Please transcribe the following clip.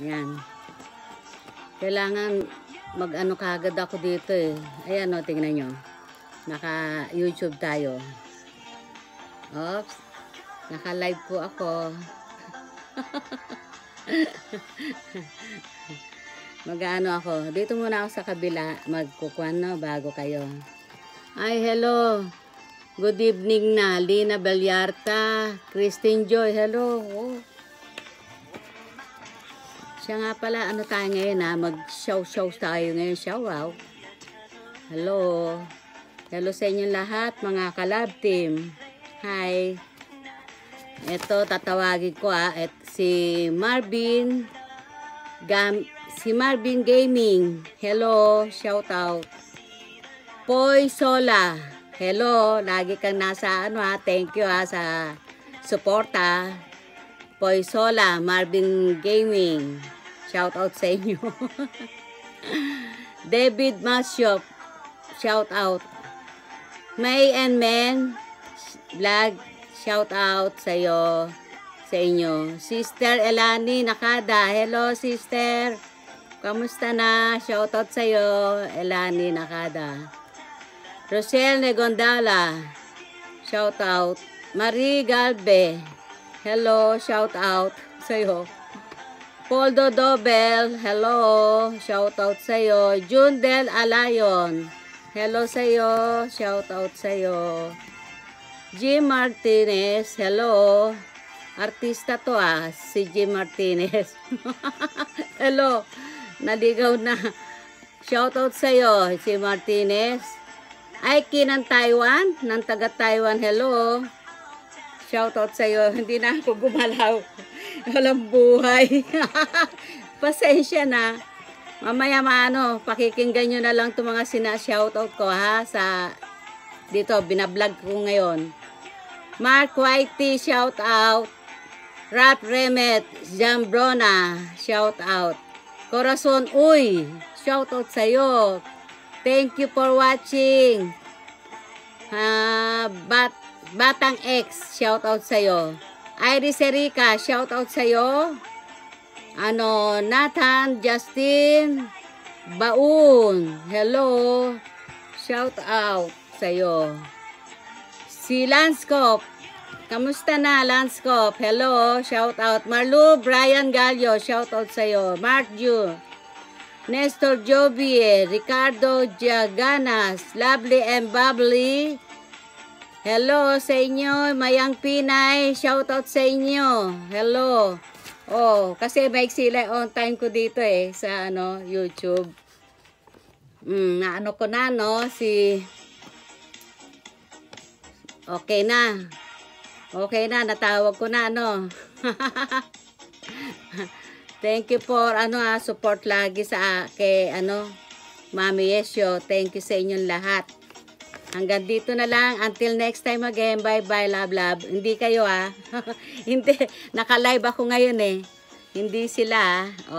Yan. Kailangan mag-ano kagad ako dito eh. Ayan o, tingnan nyo. Naka-YouTube tayo. Oops. Naka-live po ako. Mag-ano ako. Dito muna ako sa kabila. Magkukuhan no, bago kayo. Ay, hello. Good evening na. Lina Bellarta. Christine Joy. Hello. Oh. Siya nga pala, ano tayo ngayon ha? Mag-show-show tayo ngayon. Show out. Hello. Hello sa inyo lahat, mga kalab team. Hi. Ito, tatawagin ko ah. Et, si Marvin. Gam, si Marvin Gaming. Hello. Shout out. Poy Sola. Hello. Lagi kang nasa ano ha. Thank you ha sa suporta. Poy Sola. Marvin Gaming. Shout out sa inyo. David Masyop. Shout out. May and Men. Vlog. Shout out sa iyo. Sa inyo. Sister Elani Nakada. Hello sister. Kamusta na? Shout out sa iyo. Elani Nakada. Rosel Negondala. Shout out. Marie Galbe. Hello. Shout out sa iyo. Poldo Dobel, hello, shout out sa iyo. Jundel Alayon, hello sa iyo, shout out sa iyo. Jim Martinez, hello. Artista to ah, si Jim Martinez. hello, naligaw na. Shout out sa iyo, si Martinez. Aiki ng Taiwan, ng taga Taiwan, hello. Shout out sa iyo, hindi na ako gumalaw. Walang buhay. Pasensya na. Mamaya maano, pakikinggan nyo na lang itong mga sina-shoutout ko ha. Sa, dito, binablog ko ngayon. Mark Whitey, shout out. Rap Remet, Jambrona, shout out. Corazon Uy, shout out sa'yo. Thank you for watching. Uh, Bat, Batang X, shout out sa'yo. Iris Erika, shout out sa'yo. Ano, Nathan, Justin, Baun, hello. Shout out sa'yo. Si Lanscop, kamusta na Lanscop? Hello, shout out. Marlu, Brian Gallo, shout out sa'yo. Mark Ju, Nestor Jobie, Ricardo Jaganas, Lovely and Bubbly, Hello sa inyo, Mayang Pinay. Shout out sa inyo. Hello. Oh, kasi may sila on time ko dito eh sa ano, YouTube. Mm, na ano ko na no si Okay na. Okay na, natawag ko na ano. Thank you for ano ah, support lagi sa kay ano Mami Yesyo. Thank you sa inyong lahat. Hanggang dito na lang. Until next time again. Bye-bye, love, love. Hindi kayo ah. Hindi. Naka-live ako ngayon eh. Hindi sila ah. Oh.